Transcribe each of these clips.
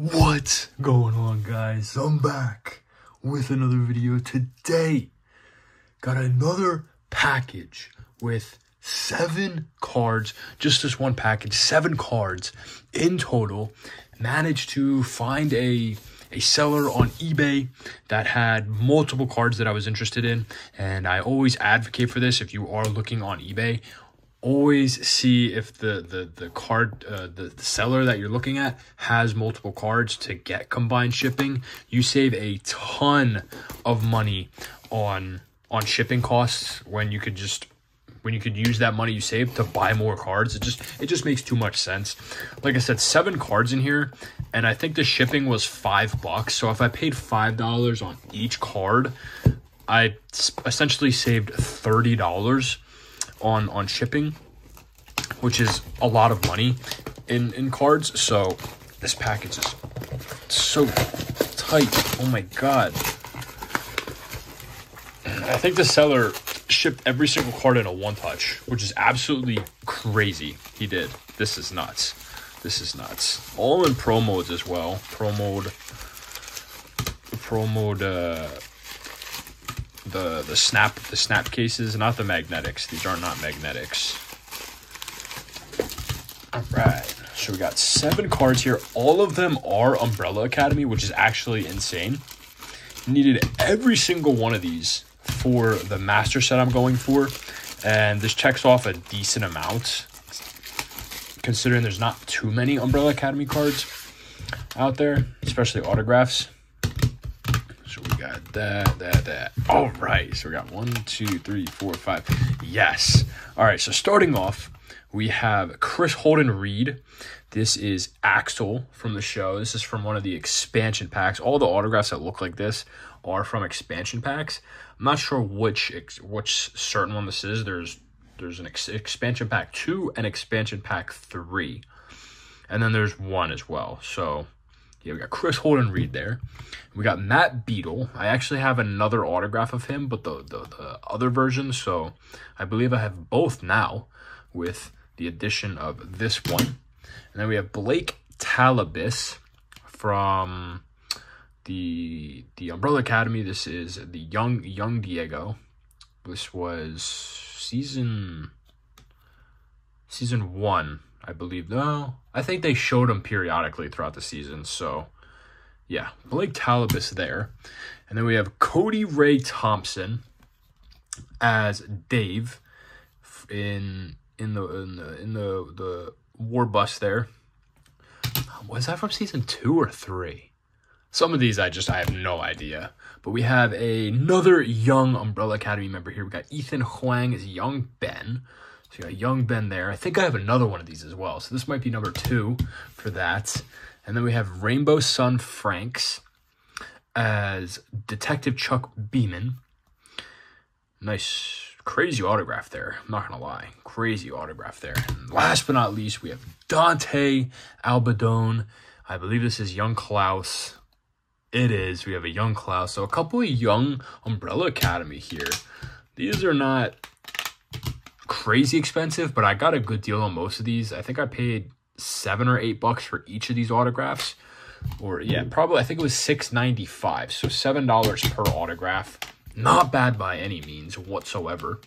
What's going on, guys? I'm back with another video today. Got another package with seven cards, just this one package, seven cards in total. Managed to find a a seller on eBay that had multiple cards that I was interested in, and I always advocate for this if you are looking on eBay always see if the the the card uh, the, the seller that you're looking at has multiple cards to get combined shipping. You save a ton of money on on shipping costs when you could just when you could use that money you save to buy more cards. It just it just makes too much sense. Like i said seven cards in here and i think the shipping was five bucks. So if i paid five dollars on each card i essentially saved thirty dollars on on shipping, which is a lot of money in in cards. So this package is so tight. Oh my god. I think the seller shipped every single card in a one touch, which is absolutely crazy. He did. This is nuts. This is nuts. All in Pro-Molds as well. Pro-Mold. Pro mode. Uh, the the snap the snap cases, not the magnetics. These are not magnetics. All right. So we got seven cards here. All of them are Umbrella Academy, which is actually insane. Needed every single one of these for the master set I'm going for, and this checks off a decent amount considering there's not too many Umbrella Academy cards out there, especially autographs that, that, that. All right, so we got one, two, three, four, five. Yes. All right, so starting off, we have Kris Holden-Ried. This is Axel from the show. This is from one of the expansion packs. All the autographs that look like this are from expansion packs. I'm not sure which which certain one this is. There's there's an ex- expansion pack two and expansion pack three, and then there's one as well. So yeah, we got Kris Holden-Ried there. We got Matt Biedel. I actually have another autograph of him, but the, the, the other version. So I believe I have both now with the addition of this one. And then we have Blake Talabis from the the Umbrella Academy. This is the young young Diego. This was season season one I believe. No, I think they showed him periodically throughout the season. So, yeah, Blake Talabis there. And then we have Cody Ray Thompson as Dave in in the in the in the, the war bus there. Was that from season two or three? Some of these I just I have no idea. But we have another young Umbrella Academy member here. We got Ethan Hwang as young Ben. So you got Young Ben there. I think I have another one of these as well. So this might be number two for that. And then we have Rainbow Sun Francks as Detective Chuck Beeman. Nice, crazy autograph there. I'm not going to lie. Crazy autograph there. And last but not least, we have Dante Albidone. I believe this is Young Klaus. It is. We have a Young Klaus. So a couple of young Umbrella Academy here. These are not crazy expensive, but I got a good deal on most of these. I think I paid seven or eight bucks for each of these autographs. Or yeah, probably I think it was six ninety five. So seven dollars per autograph. Not bad by any means whatsoever.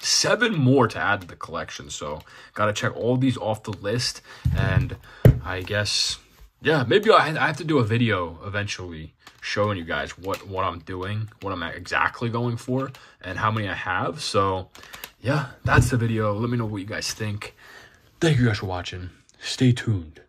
Seven more to add to the collection. So gotta check all these off the list. And I guess yeah, maybe I have to do a video eventually showing you guys what what I'm doing, what I'm exactly going for, and how many I have. So yeah, that's the video. Let me know what you guys think. Thank you guys for watching. Stay tuned.